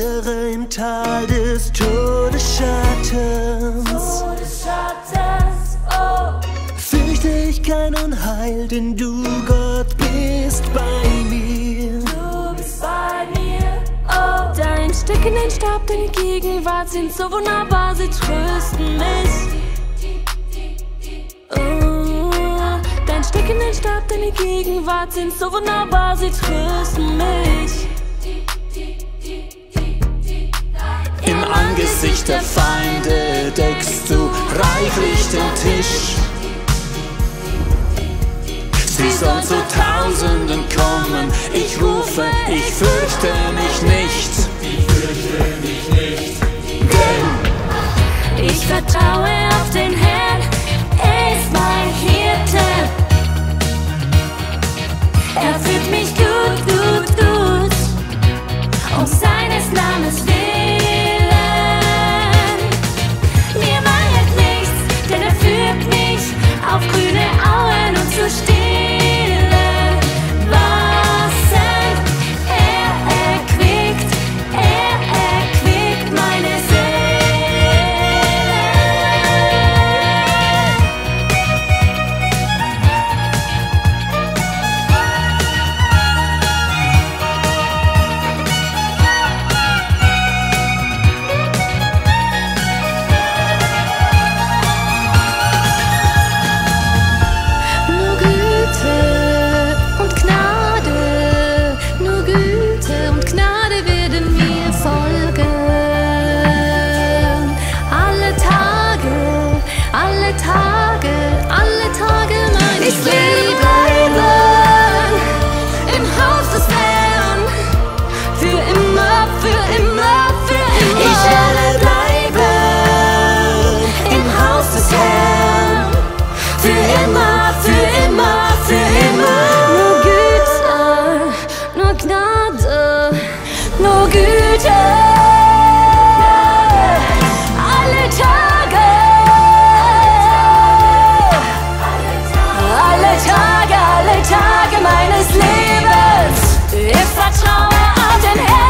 im Tal des Todesschattens. Todesschattens, oh. Fürchte ich kein Unheil, denn du, Gott, bist bei mir. Du bist bei mir, oh. Dein Stecken, dein Stab, deine Gegenwart sind so wunderbar, sie trösten mich. Oh, dein Stecken, dein Stab, deine Gegenwart sind so wunderbar, sie trösten mich. Der Feinde deckst du reichlich den Tisch. Sie sollen zu Tausenden kommen, ich rufe, ich fürchte mich nicht. Ich fürchte mich nicht. Denn Ich vertraue auf den Herrn. nur Güte. Alle Tage, alle Tage, alle Tage meines Lebens. Ich vertraue auf den Herrn.